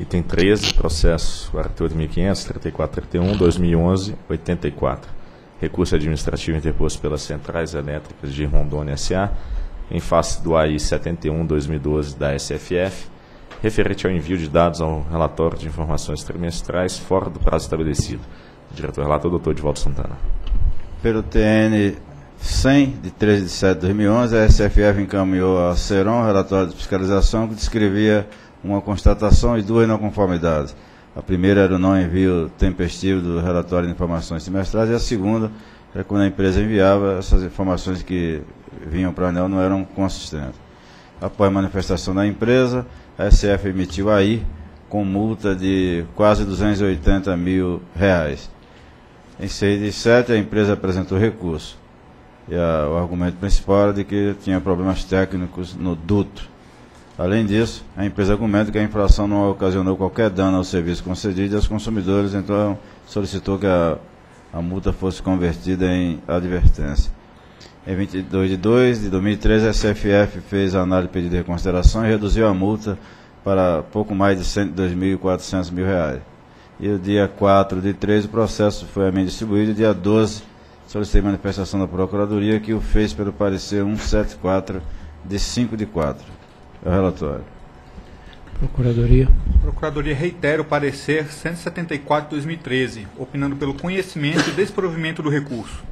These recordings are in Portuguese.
Item 13, processo 48.500, 3431, 2011, 84. Recurso administrativo interposto pelas Centrais Elétricas de Rondônia S.A., em face do AI 71-2012 da SFF, referente ao envio de dados ao relatório de informações trimestrais fora do prazo estabelecido. Diretor relator, doutor Edvaldo Santana. Pelo TN 100, de 13 de setembro de 2011, a SFF encaminhou ao CERON relatório de fiscalização que descrevia uma constatação e duas não conformidades. A primeira era o não envio tempestivo do relatório de informações trimestrais e a segunda era quando a empresa enviava essas informações que vinham para a ANEL não eram consistentes. Após a manifestação da empresa, a SF emitiu aí com multa de quase 280 mil reais. Em 6 de 7, a empresa apresentou recurso. E a, o argumento principal era de que tinha problemas técnicos no duto Além disso, a empresa argumenta que a infração não ocasionou qualquer dano ao serviço concedido e aos consumidores, então solicitou que a, a multa fosse convertida em advertência. Em 22 de 2 de 2013, a SFF fez a análise de pedido de reconsideração e reduziu a multa para pouco mais de 102.400 mil reais. E o dia 4 de 3 o processo foi a mim distribuído. Dia 12, solicitei manifestação da Procuradoria que o fez pelo parecer 174 de 5 de 4. É o relatório. Procuradoria. Procuradoria reitera o parecer 174 de 2013, opinando pelo conhecimento e desprovimento do recurso.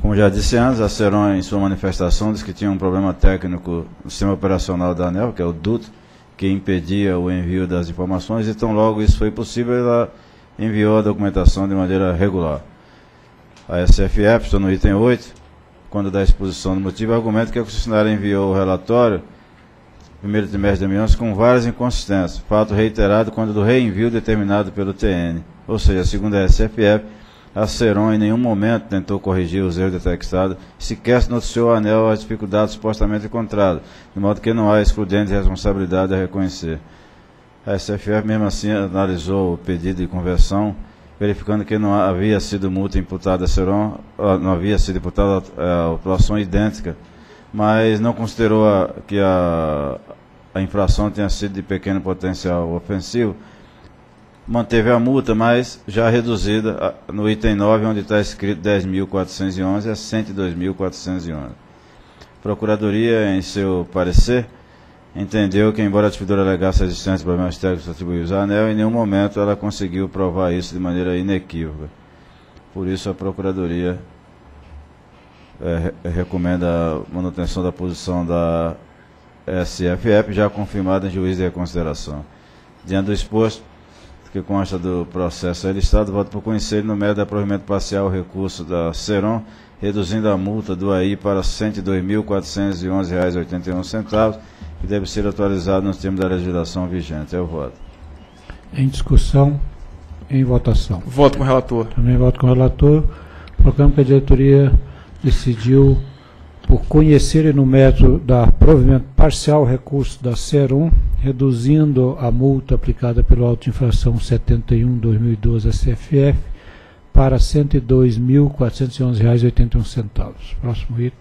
Como já disse antes, a Ceron, em sua manifestação, disse que tinha um problema técnico no sistema operacional da ANEL, que é o DUT, que impedia o envio das informações, e tão logo isso foi possível, ela enviou a documentação de maneira regular. A SFF, estou no item 8, quando dá exposição do motivo, argumenta que a concessionária enviou o relatório primeiro trimestre de 2011 com várias inconsistências, fato reiterado quando do reenvio determinado pelo TN. Ou seja, segundo a SFF, a Ceron em nenhum momento tentou corrigir os erros detectados, sequer se noticiou a ANEL as dificuldades supostamente encontradas, de modo que não há excludente responsabilidade a reconhecer. A SFF, mesmo assim, analisou o pedido de conversão, verificando que não havia sido multa imputada a Ceron, não havia sido imputada a autuação idêntica, mas não considerou a, que a, a infração tenha sido de pequeno potencial ofensivo, manteve a multa, mas já reduzida no item 9, onde está escrito 10.411 a 102.411. A Procuradoria, em seu parecer, entendeu que, embora a distribuidora alegasse a existência de problemas técnicos atribuídos à ANEL, em nenhum momento ela conseguiu provar isso de maneira inequívoca. Por isso, a Procuradoria é, recomenda a manutenção da posição da SFF, já confirmada em juízo de reconsideração. Diante do exposto, que consta do processo listado, voto por conhecer no mérito de aprovimento parcial o recurso da Seron, reduzindo a multa do AI para R$ 102.411,81, que deve ser atualizado nos termos da legislação vigente. É o voto. Em discussão, em votação. Voto com o relator. Também voto com o relator. Proclamo que a diretoria decidiu por conhecer no método da provimento parcial recurso da SER1, reduzindo a multa aplicada pelo auto de infração 71-2012 SFF para R$ 102.411,81. Próximo item.